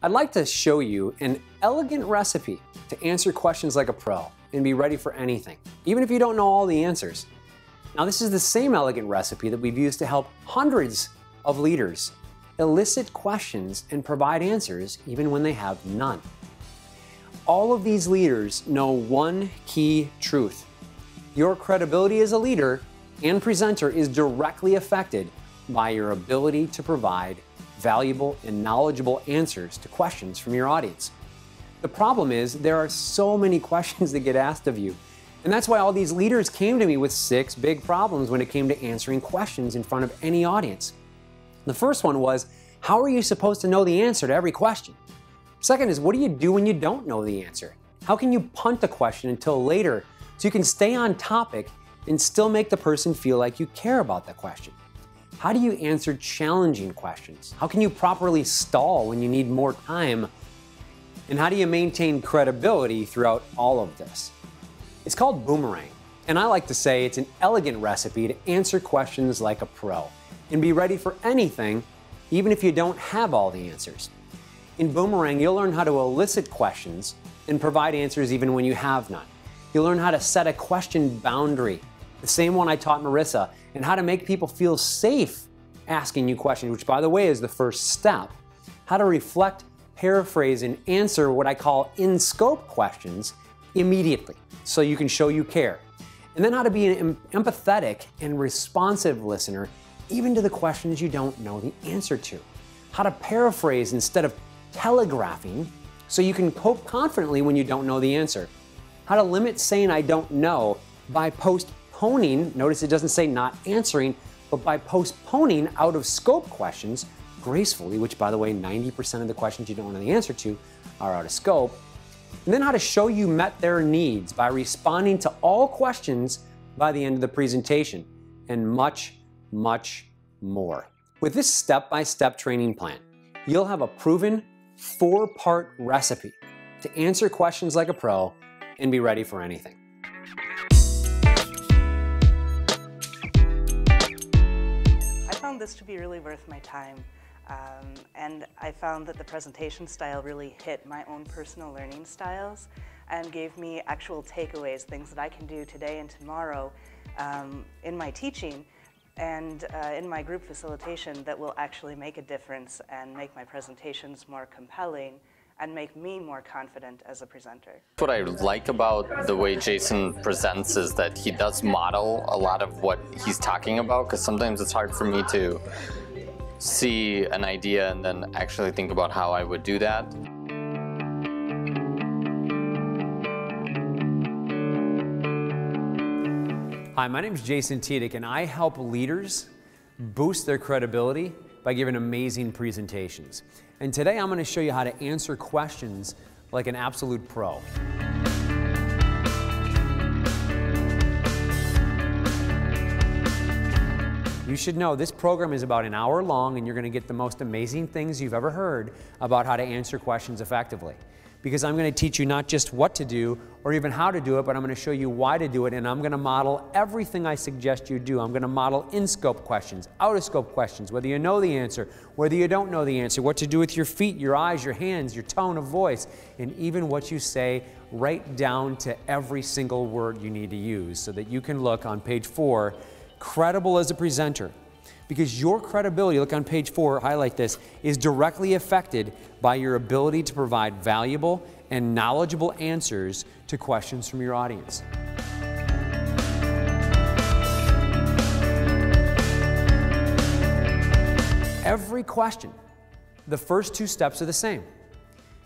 I'd like to show you an elegant recipe to answer questions like a pro and be ready for anything, even if you don't know all the answers. Now, this is the same elegant recipe that we've used to help hundreds of leaders elicit questions and provide answers even when they have none. All of these leaders know one key truth. Your credibility as a leader and presenter is directly affected by your ability to provide valuable and knowledgeable answers to questions from your audience. The problem is there are so many questions that get asked of you. And that's why all these leaders came to me with six big problems when it came to answering questions in front of any audience. The first one was, how are you supposed to know the answer to every question? Second is, what do you do when you don't know the answer? How can you punt the question until later so you can stay on topic and still make the person feel like you care about the question? How do you answer challenging questions? How can you properly stall when you need more time? And how do you maintain credibility throughout all of this? It's called Boomerang, and I like to say it's an elegant recipe to answer questions like a pro and be ready for anything, even if you don't have all the answers. In Boomerang, you'll learn how to elicit questions and provide answers even when you have none. You'll learn how to set a question boundary, the same one I taught Marissa, and how to make people feel safe asking you questions, which, by the way, is the first step. How to reflect, paraphrase, and answer what I call in scope questions immediately so you can show you care. And then how to be an empathetic and responsive listener, even to the questions you don't know the answer to. How to paraphrase instead of telegraphing so you can cope confidently when you don't know the answer. How to limit saying I don't know by post postponing, notice it doesn't say not answering, but by postponing out of scope questions gracefully, which by the way, 90% of the questions you don't know the answer to are out of scope. And then how to show you met their needs by responding to all questions by the end of the presentation, and much, much more. With this step by step training plan, you'll have a proven four part recipe to answer questions like a pro and be ready for anything. Found this to be really worth my time. Um, and I found that the presentation style really hit my own personal learning styles and gave me actual takeaways, things that I can do today and tomorrow um, in my teaching and uh, in my group facilitation that will actually make a difference and make my presentations more compelling and make me more confident as a presenter. What I like about the way Jason presents is that he does model a lot of what he's talking about because sometimes it's hard for me to see an idea and then actually think about how I would do that. Hi, my name is Jason Teteak and I help leaders boost their credibility by giving amazing presentations. And today I'm going to show you how to answer questions like an absolute pro. You should know this program is about an hour long and you're going to get the most amazing things you've ever heard about how to answer questions effectively because I'm going to teach you not just what to do or even how to do it, but I'm going to show you why to do it, and I'm going to model everything I suggest you do. I'm going to model in scope questions, out of scope questions, whether you know the answer, whether you don't know the answer, what to do with your feet, your eyes, your hands, your tone of voice, and even what you say right down to every single word you need to use so that you can look on page four credible as a presenter because your credibility, look on page four, highlight this, is directly affected by your ability to provide valuable and knowledgeable answers to questions from your audience. Every question, the first two steps are the same.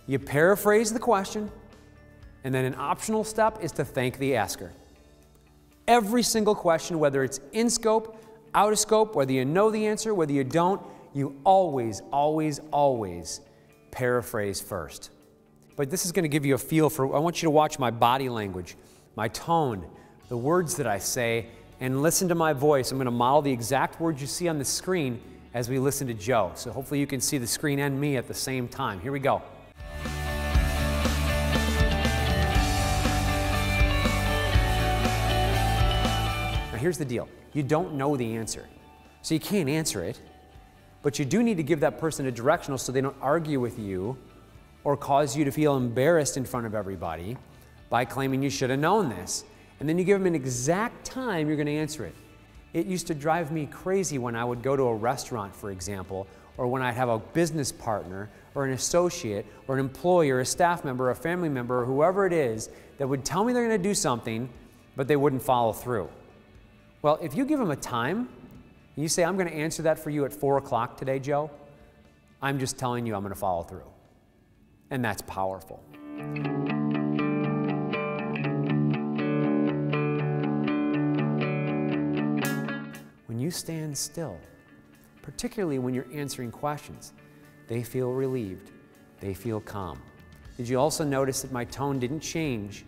You paraphrase the question, and then an optional step is to thank the asker. Every single question, whether it's in scope, out of scope, whether you know the answer, whether you don't, you always, always, always paraphrase first. But this is going to give you a feel for, I want you to watch my body language, my tone, the words that I say, and listen to my voice. I'm going to model the exact words you see on the screen as we listen to Joe. So hopefully you can see the screen and me at the same time. Here we go. Here's the deal you don't know the answer. So you can't answer it, but you do need to give that person a directional so they don't argue with you or cause you to feel embarrassed in front of everybody by claiming you should have known this. And then you give them an exact time you're going to answer it. It used to drive me crazy when I would go to a restaurant, for example, or when I'd have a business partner or an associate or an employee or a staff member or a family member or whoever it is that would tell me they're going to do something, but they wouldn't follow through. Well, if you give them a time, you say, I'm going to answer that for you at 4 o'clock today, Joe, I'm just telling you I'm going to follow through. And that's powerful. When you stand still, particularly when you're answering questions, they feel relieved, they feel calm. Did you also notice that my tone didn't change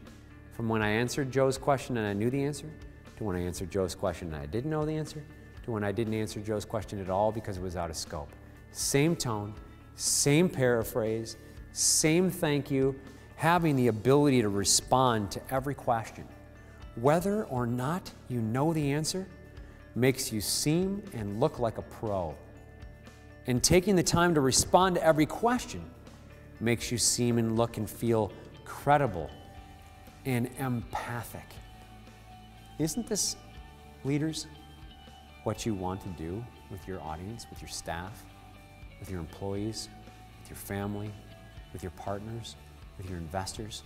from when I answered Joe's question and I knew the answer to when I answered Joe's question and I didn't know the answer to when I didn't answer Joe's question at all because it was out of scope? Same tone, same paraphrase, same thank you, having the ability to respond to every question. Whether or not you know the answer makes you seem and look like a pro. And taking the time to respond to every question makes you seem and look and feel credible and empathic. Isn't this, leaders, what you want to do with your audience, with your staff, with your employees, with your family, with your partners, with your investors?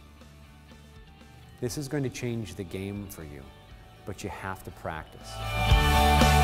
This is going to change the game for you, but you have to practice.